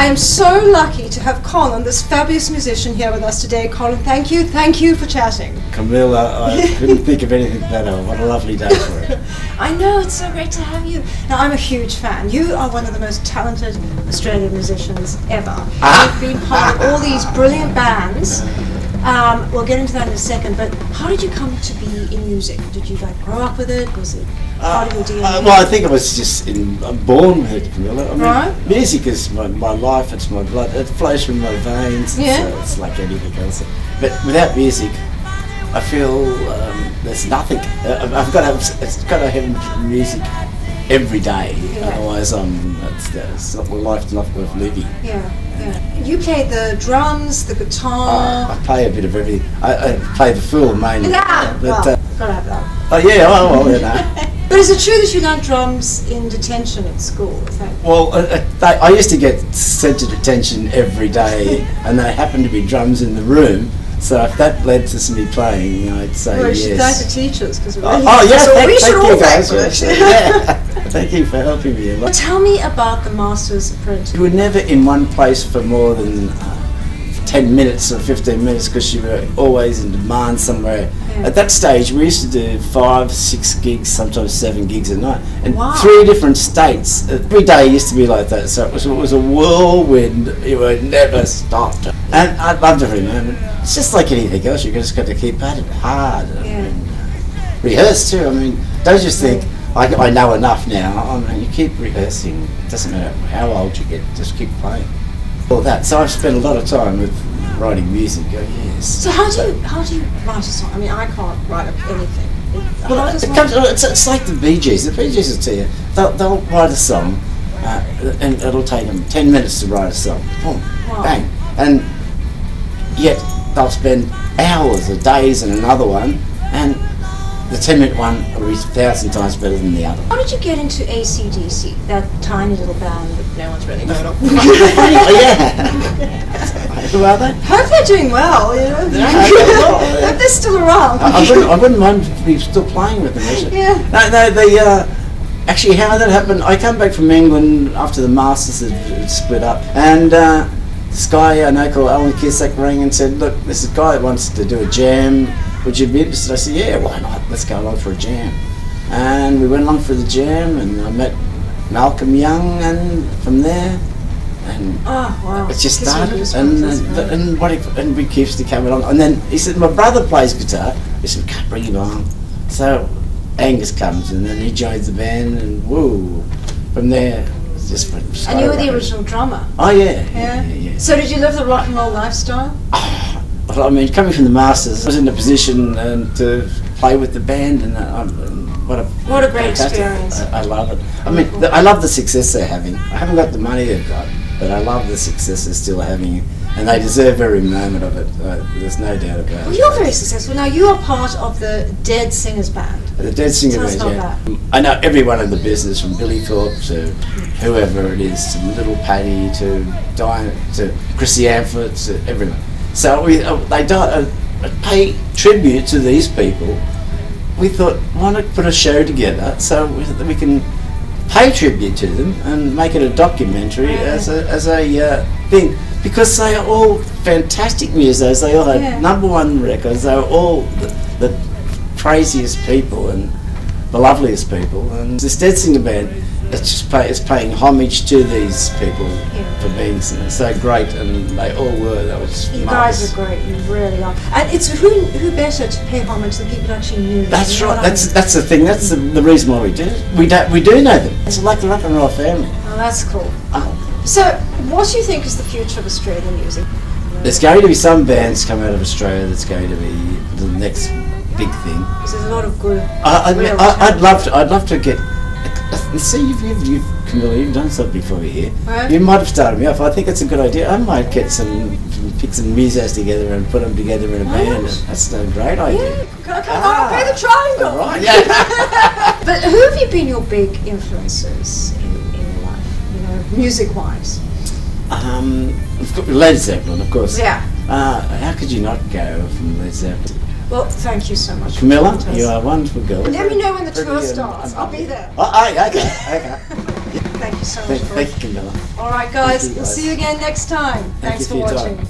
I am so lucky to have Colin, this fabulous musician, here with us today. Colin, thank you, thank you for chatting. Camilla, I couldn't think of anything better. What a lovely day for it. I know, it's so great to have you. Now, I'm a huge fan. You are one of the most talented Australian musicians ever. Ah. You've been part of all these brilliant bands. Um, we'll get into that in a second, but how did you come to be in music? Did you like grow up with it? Was it part of your DNA? Uh, well, I think I was just in, I'm born with it, Camilla. I mean, Right. music is my, my life, it's my blood, it flows through my veins. It's, Yeah. uh, it's like anything else. But without music, I feel um, there's nothing. Uh, I've- I've got to have, it's got to have music every day. Yeah. Otherwise, um, it's not, life's not worth living. yeah, yeah. You play the drums, the guitar. I play a bit of everything. I, I play the fiddle mainly. yeah, But, well, uh, gotta have that. oh yeah, oh, well, you know. But is it true that you learned drums in detention at school? Well, uh, uh, they, I used to get sent to detention every day, and there happened to be drums in the room. So if that led to me playing, I'd say well, you should thank the yes. teachers because Oh, oh, yeah, so thank, we thank should all you thank guys. for yes. it. yeah. thank you for helping me. Well, tell me about the Master's Apprentice. You were never in one place for more than uh, 10 minutes or 15 minutes because you were always in demand somewhere. At that stage, we used to do five, six gigs, sometimes seven gigs a night, and Wow. three different states. Every day used to be like that, so it was, it was a whirlwind. You were never stopped. And I loved every moment. It's just like anything else, you just got to keep at it hard. I Yeah. mean, rehearse too. I mean, don't just think, I, I know enough now. I mean, you keep rehearsing. It doesn't matter how old you get, just keep playing. All that. So I've spent a lot of time with writing music. Oh, yes. So how do you how do you write a song? I mean, I can't write up anything. Well, it comes, it's, it's like the Bee Gees. The Bee Gees will tell you, they'll, they'll write a song, uh, and it'll take them 10 minutes to write a song. Boom, Wow. bang. And yet they'll spend hours or days in another one, and the 10 minute one will be a thousand times better than the other. How did you get into ACDC, that tiny little band that no one's really heard of? yeah. Who are they? Hope they're doing well, you know. Yeah. Hope they're still around. I, I, wouldn't, I wouldn't mind if we still playing with them. actually. Yeah. No, no, the uh, actually how that happened. I came back from England after the Masters had, had split up, and uh, this guy I know called Alan Kisak rang and said, "Look, this guy wants to do a jam. Would you be interested?" I said, "Yeah, why not? Let's go along for a jam." And we went along for the jam, and I met Malcolm Young, and from there. And Oh, wow. it just Gives me started, goosebumps, and and, and what it, and we keeps to come along. And then he said, "My brother plays guitar." He said, "Can't bring him along." So Angus comes, and then he joins the band, and woo! From there, it's just went And you were the original drummer. Oh yeah, Yeah. yeah, yeah. yeah. So did you live the rock and roll lifestyle? Well, I mean, coming from the Masters, I was in a position um, to play with the band, and, uh, and what a What a great experience. I, I love it. I mean, the, I love the success they're having. I haven't got the money they've got, but I love the success they're still having, and they deserve every moment of it. Uh, there's no doubt about Well, it. you're very successful. Now, you are part of the Dead Singers Band. The Dead Singer Tell us Band, yeah. I know everyone in the business, from Billy Thorpe to whoever it is, to Little Paddy to Diane, to Chrissy Amphlett, to everyone. So we uh, they don't uh, pay tribute to these people. We thought, why not put a show together so we, that we can pay tribute to them and make it a documentary as a as a uh, thing because they are all fantastic musos. They all had Yeah. number one records. They were all the, the craziest people and the loveliest people. And this Dead Singer band, it's just pay, it's paying homage to these people Yeah. for being so, great, and they all were. That was You guys are great. You really are. And it's who who better to pay homage than people actually knew. That's right. I That's mean? that's the thing. That's the, the reason why we do. it. We do we do know them. It's like the rock and roll family. Oh, that's cool. Oh. So, what do you think is the future of Australian music? There's going to be some bands come out of Australia that's going to be the next big thing. Because there's a lot of good. I, I, I, I'd love to. I'd love to get. See, you've, you've, you've, Camilla, you've done something before you're here. Right. You might have started me off. I think it's a good idea. I might get some, pick some musos together and put them together in a Why band. That's a great idea. Yeah, can I come on? Play the triangle. All right. Yeah. But who have you been your big influences in, in your life? You know, music-wise. um, of course, Led Zeppelin, of course. Yeah. Uh, how could you not go from Led Zeppelin? Well, thank you so much. for Camilla, talking to us. you are a wonderful girl. Let me know when the Pretty tour um, starts. I'll be there. Oh, aye, okay, okay. Thank you so much. Thank, thank you, Camilla. All right, guys. you, We'll see you again next time. Thank Thanks for for watching. time.